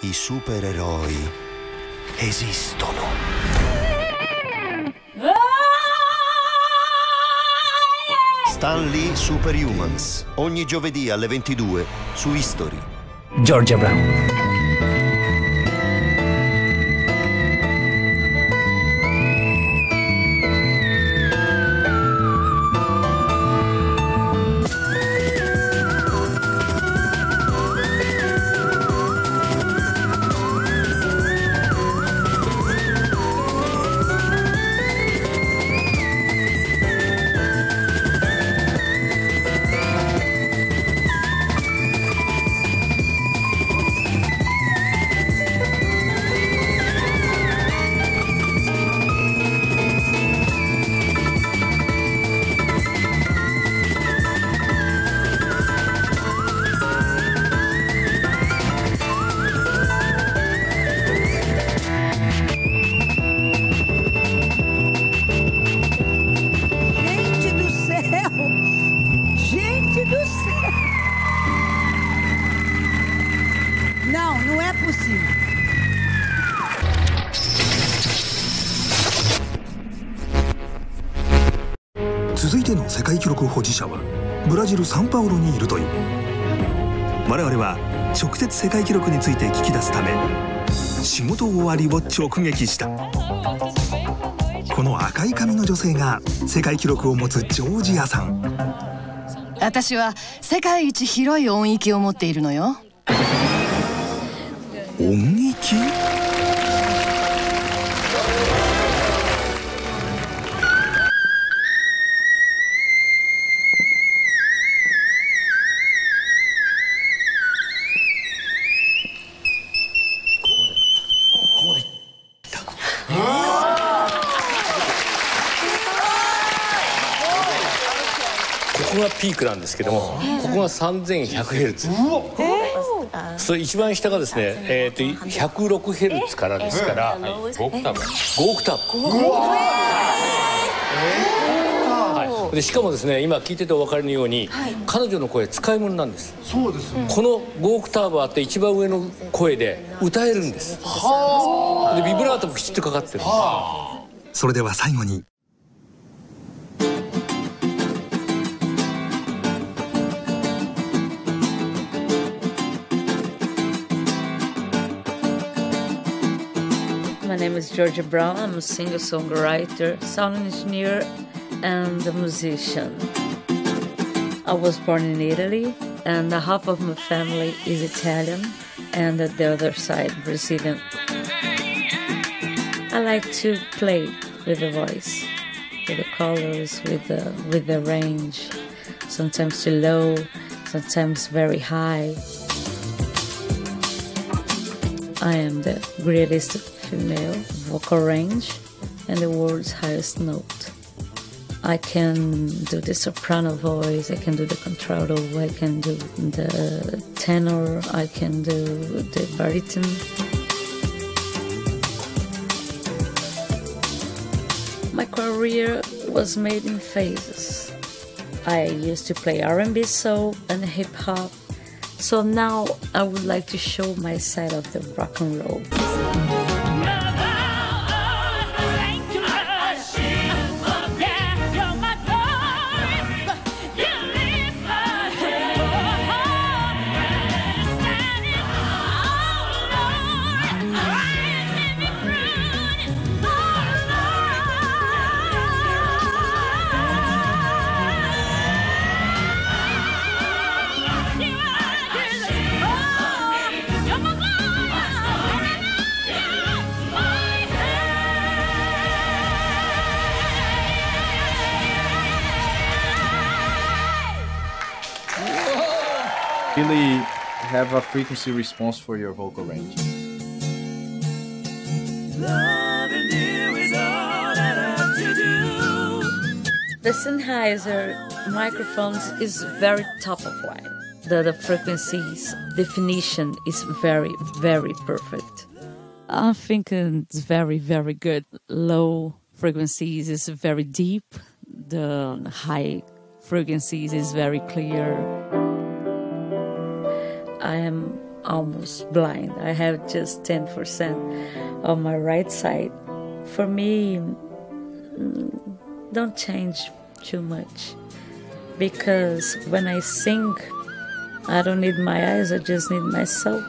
I supereroi esistono. Stan Lee Superhumans, ogni giovedì alle 22 su History. Georgia Brown. 界記録保持者はブラジル・サンパウロにいるという。我々は直接世界記録について聞き出すため仕事終わりを直撃した。この赤い髪の女性が世界記録を持つジョージアさん。私は世界一広い音域を持っているのよ。音域？ピークなんですけども、ここが 3100Hz。それ一番下がですね、えっ、と 106Hz からですから、5オクターブ。5オクターブ。はい、でしかもですね今聞いててお分かりのように、彼女の声使い物なんです。そうです、この5オクターブあって一番上の声で歌えるんです。でビブラートもきちっとかかってる、それでは最後に name is Georgia Brown. I'm a singer songwriter, sound engineer, and a musician. I was born in Italy, and half of my family is Italian, and the other side Brazilian. I like to play with the voice, with the colors, with the with the range. Sometimes too low, sometimes very high. I am the greatest female vocal range and the world's highest note. I can do the soprano voice, I can do the contralto, I can do the tenor, I can do the baritone. My career was made in phases. I used to play R&B, soul, and hip hop. So now I would like to show my side of the rock and roll. Really have a frequency response for your vocal range. The Sennheiser microphones is very top of line. The, the frequencies definition is very, very perfect. I think it's very, very good. Low frequencies is very deep. The high frequencies is very clear. I am almost blind. I have just 10% on my right side. For me, mm, don't change too much because when I sing, I don't need my eyes, I just need my soul.